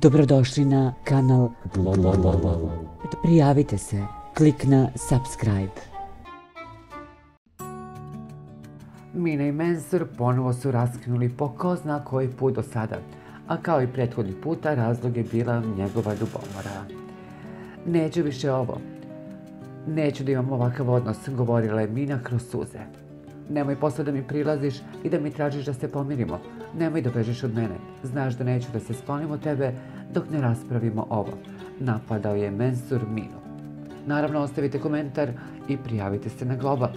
Dobrodošli na kanal Prijavite se, klik na subscribe. Mina i Mensur ponovo su raskinuli po ko zna koji put do sada, a kao i prethodni puta razlog je bila njegova ljubomora. Neću više ovo. Neću da imam ovakav odnos, govorila je Mina kroz suze. Nemoj posle da mi prilaziš i da mi tražiš da se pomirimo. Nemoj da bežiš od mene. Znaš da neću da se sklonim od tebe dok ne raspravimo ovo. Napadao je Mensur Minu. Naravno, ostavite komentar i prijavite se na globa.